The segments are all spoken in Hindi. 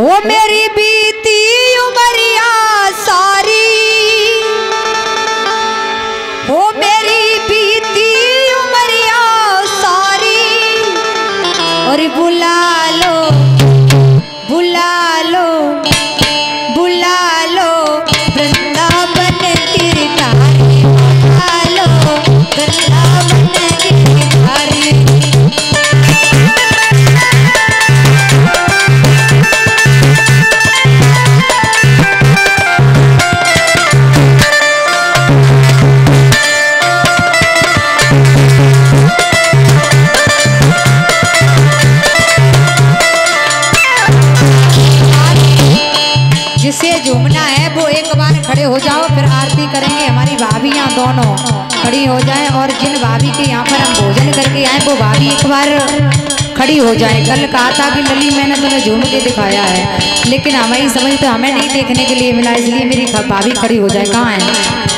वो मेरी बीती उमरिया सारी। वो मेरी बीती उमरिया सारी। और बुला लो बुला लो। हो जाए और जिन भाभी के यहाँ पर हम भोजन करके आए, वो भाभी एक बार खड़ी हो जाए। कल कहा था कि, लली, मैंने तुम्हें झूम के दिखाया है, लेकिन हमारी समझ तो हमें नहीं देखने के लिए मिला, इसलिए मेरी भाभी खड़ी हो जाए। कहाँ है?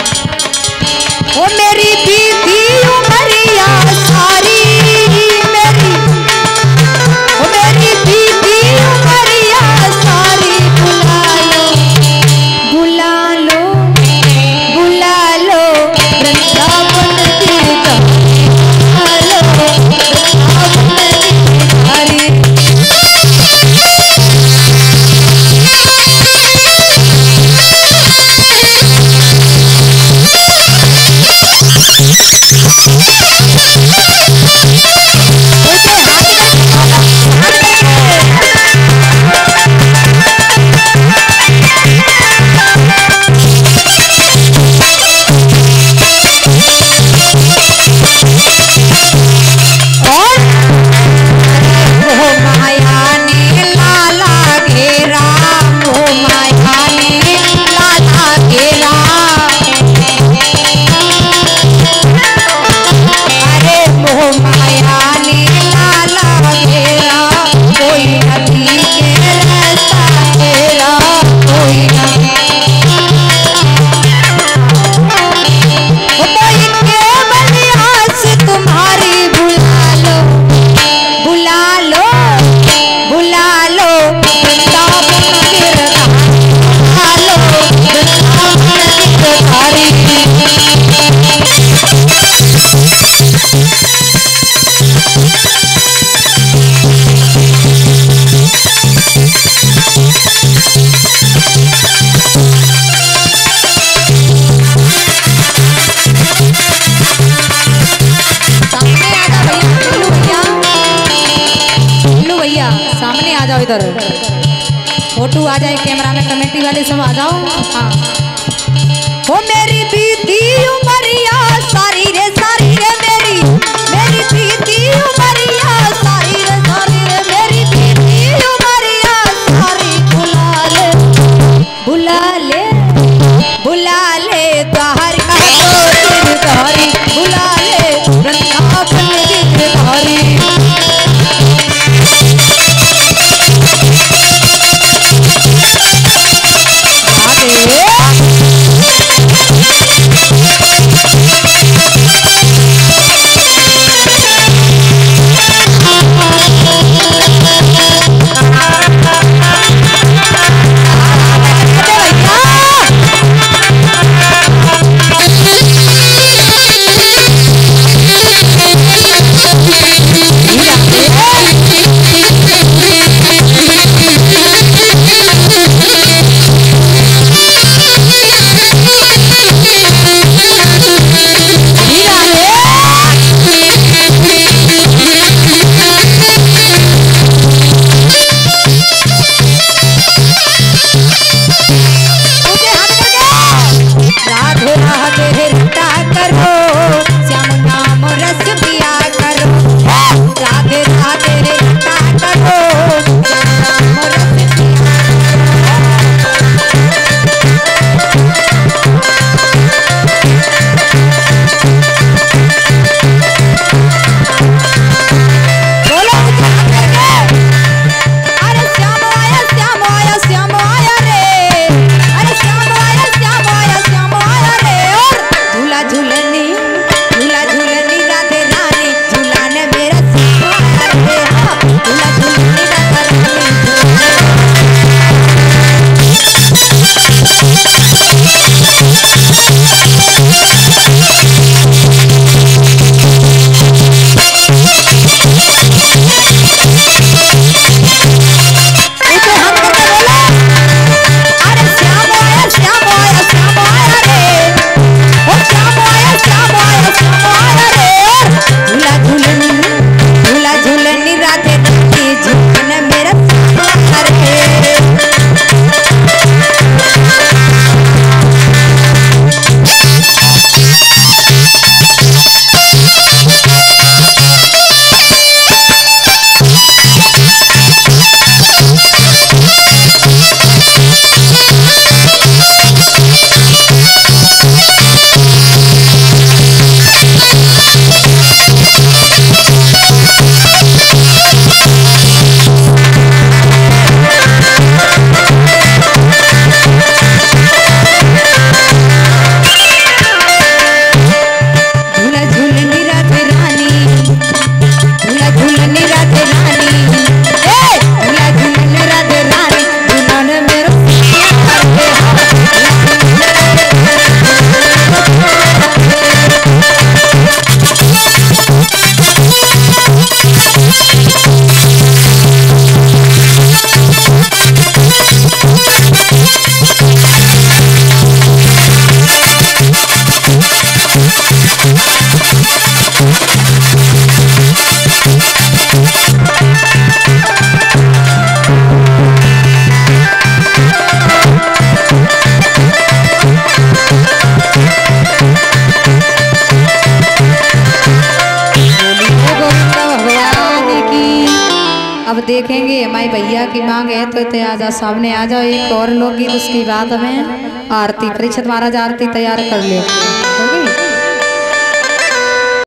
सामने आ जाओ इधर। फ़ोटो आ जाए, कैमरा में कमेटी वाले सब आ जाओ। हाँ। वो मेरी देखेंगे हमारे भैया की मांग है तो ते आ जा सामने आ जाओ, एक और लोग उसकी बात हमें आरती, परीक्षित महाराज आरती तैयार कर ले।